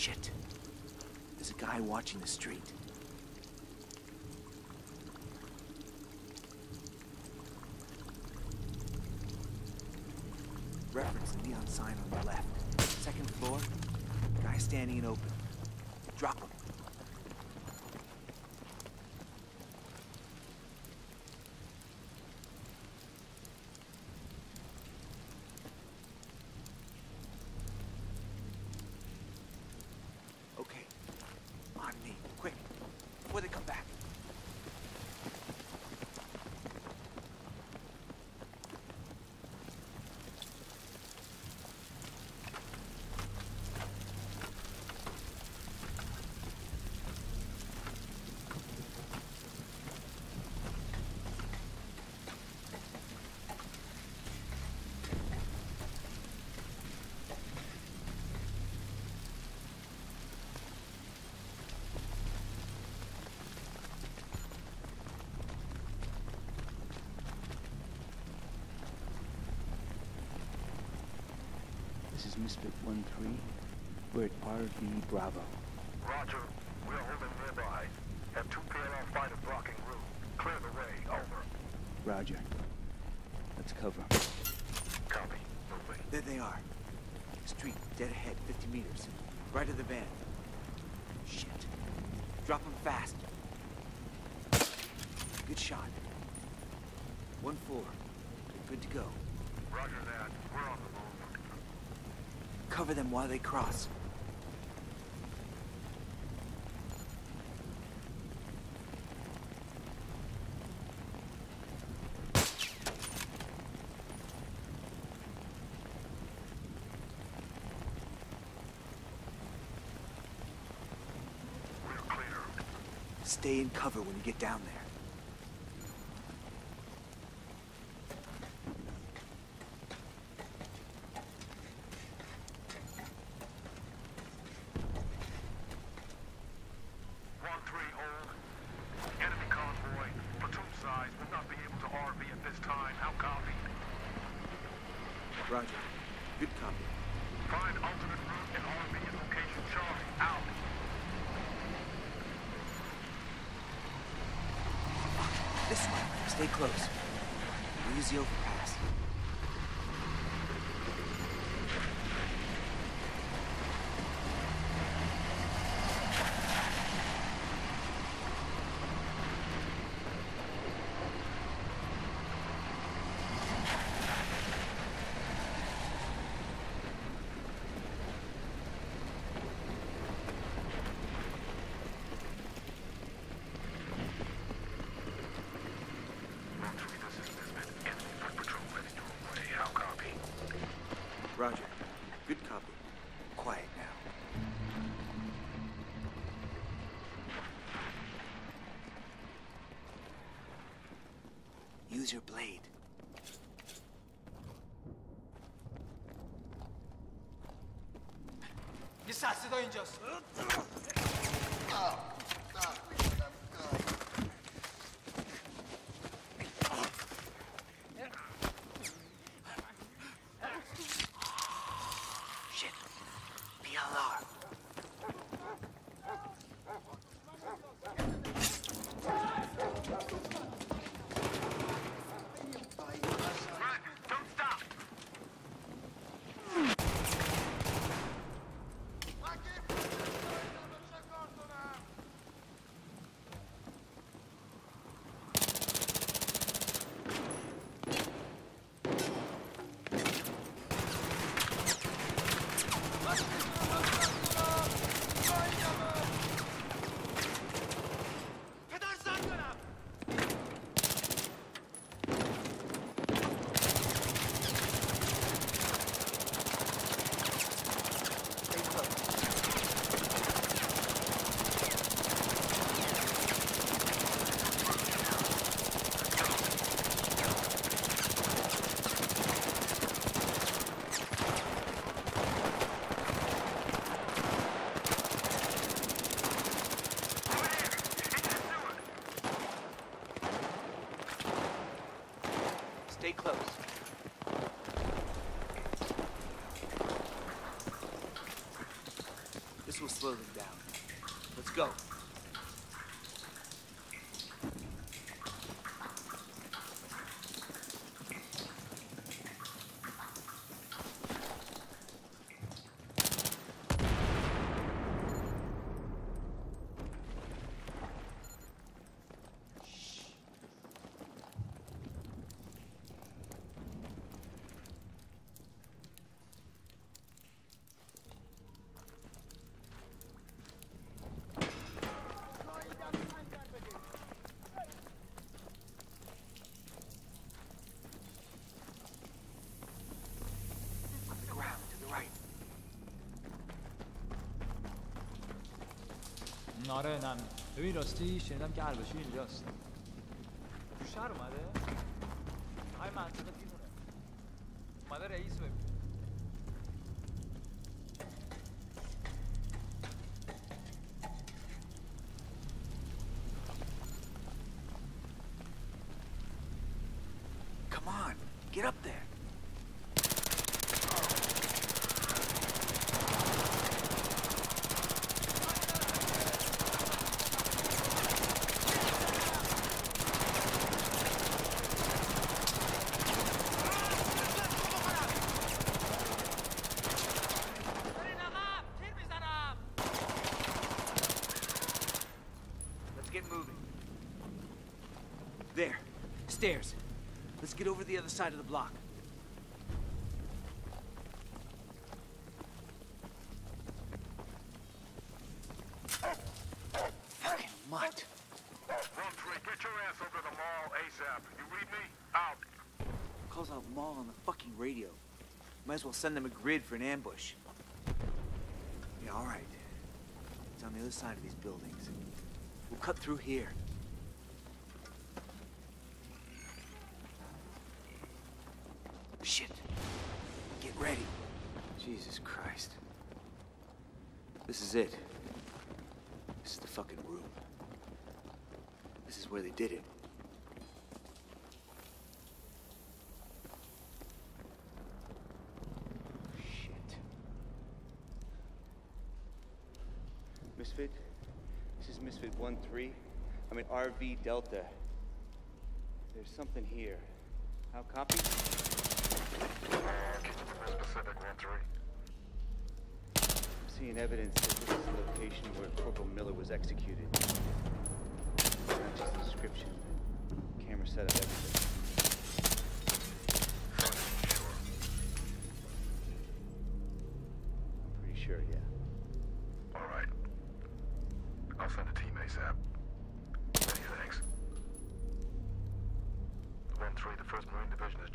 Shit. There's a guy watching the street. Reference the neon sign on the left. Second floor. Guy standing in open. Drop him. This Misfit 1-3. We're at RV Bravo. Roger. We're holding nearby. Have two PLR fighters blocking route. Clear the way. Over. Roger. Let's cover 'em. Copy. Moving. There they are. Street, dead ahead, 50 meters. Right of the van. Shit. Drop them fast. Good shot. One four. Good to go. Roger that. We're on the move. Cover them while they cross. Stay in cover when you get down there. One three hold. Enemy convoy. Platoon size will not be able to RV at this time. How copy? Roger. Good copy. Find alternate route and RV at location Charlie. Out. This way. Stay close. We'll use the overpass. One three, this is Misfit. Enemy foot patrol ready to away. How copy? Roger. Good copy. Quiet now. Use your blade. license do injust. Shit. Oh. slow them down. Let's go. آره نه ببین راستی شنیدم که البشیر اینجاست. تو شهر اومده؟ های منطقه دیمونه اومده رئیس ببین. Come on, get up there. Get moving. There, stairs. Let's get over the other side of the block. Fucking mutt. One three, get your ass over the mall ASAP. You read me? Out. Calls out mall on the fucking radio. Might as well send them a grid for an ambush. Yeah, all right. It's on the other side of these buildings. We'll cut through here. Shit. Get ready. Jesus Christ. This is it. This is the fucking room. This is where they did it. Shit. Misfit, this is Misfit 1-3. I'm in RV Delta. There's something here. How copy? Can you be more specific, one three? I'm seeing evidence that this is the location where Corporal Miller was executed. Not just description. Camera setup.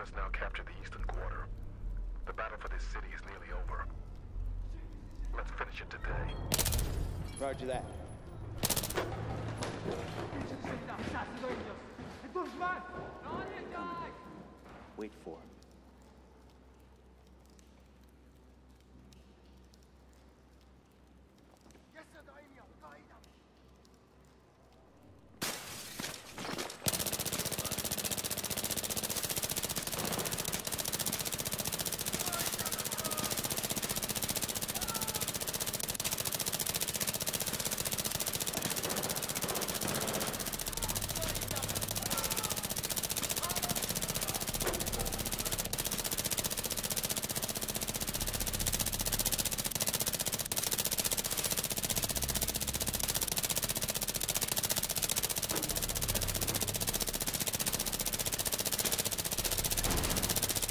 Just now captured the eastern quarter. The battle for this city is nearly over. Let's finish it today. Roger that. Wait for him.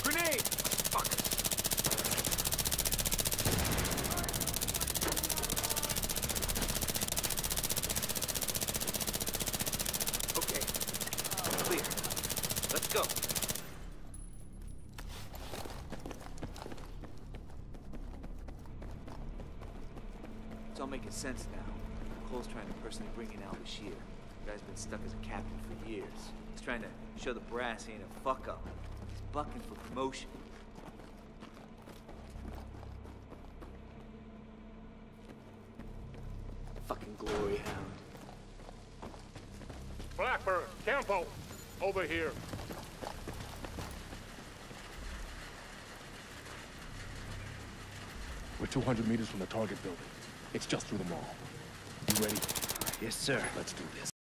Grenade! Fuck. Okay. Clear. Let's go. It's all making sense now. Cole's trying to personally bring in Al Bashir. The guy's been stuck as a captain for years. He's trying to show the brass he ain't a fuck up. He's bucking for promotion. Fucking glory hound. Blackburn, Campo, over here. We're 200 meters from the target building. It's just through the mall. You ready? Yes, sir. Let's do this.